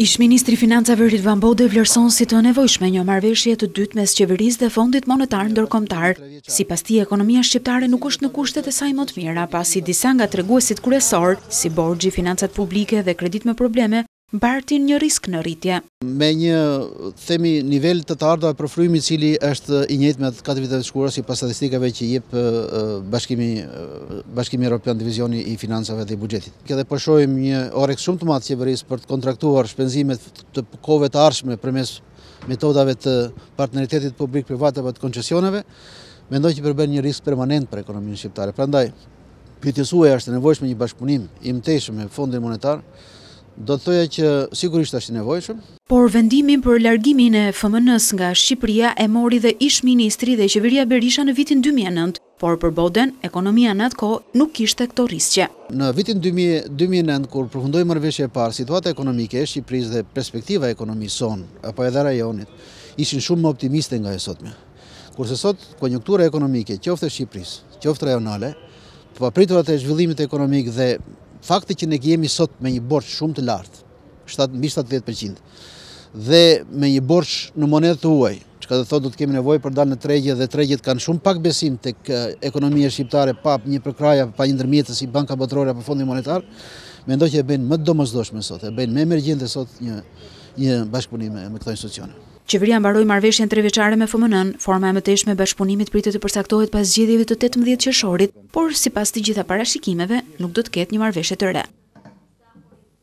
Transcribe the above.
Ish-ministri i Financave Ridvan Bode vlerëson si të nevojshme një marrëveshje të dytë mes qeverisë dhe Fondit Monetar Ndërkombëtar. Sipas tij, ekonomia shqiptare nuk është në kushtet e saj më të mira, pasi disa nga treguesit kryesorë, si borxhi, financat publike dhe kreditë me probleme, bartin një risk në rritje. me një themi nivel të të ardhave për frymë i cili është i njëjtë me atë të katër viteve të shkuara sipas statistikave që jep bashkimi, bashkimi Europian Divizioni i Financave dhe i Buxhetit. Dhe po shohim po një oreks shumë të madh të qeverisë për të kontraktuar shpenzime të kohëve të ardhshme përmes metodave të partneritetit publik privat apo të koncesioneve, mendoj që përbën një risk permanent për ekonominë shqiptare. Prandaj, pyetjes suaj është i nevojshëm një bashkëpunim i mëtejshëm me fondin monetar, Do të thoja që sigurisht është i nevojshëm. Por vendimin për largimin e FMN-së nga Shqipëria e mori dhe ish-ministri dhe qeveria Berisha në vitin dy mijë e nëntë, por për Boden, ekonomia në atë kohë nuk kishte këto rrisqe. Në vitin dy mijë, dy mijë e nëntë, kur përfundoi marrëveshja e parë, situata ekonomike e Shqipërisë dhe perspektiva e ekonomisë sonë, apo edhe rajonit, ishin shumë më optimiste nga e sotmja. Kurse sot, konjunktura ekonomike, qoftë e Shqipërisë, qoftë rajonale, të papriturat e zhvillimit ekonomik dhe fakti që ne jemi sot me një borxh shumë të lartë, 7 mbi 70% dhe me një borxh në monedhë të huaj, çka do të thotë do të kemi nevojë për të dalë në tregje dhe tregjet kanë shumë pak besim tek ekonomia shqiptare pa një përkrahje pa një ndërmjetës si Banka Botërore apo Fondi Monetar, mendoj që e bëjnë më të domosdoshme sot, e bëjnë më emergjente sot një një bashkëpunim me këto institucione. Qeveria mbaroi marrëveshjen trevjeçare me FMN-në, forma e mëtejshme e bashkëpunimit pritet të përcaktohet pas zgjedhjeve të tetëmbëdhjetë qershorit, por sipas të gjitha parashikimeve, nuk do të ketë një marrëveshje të re.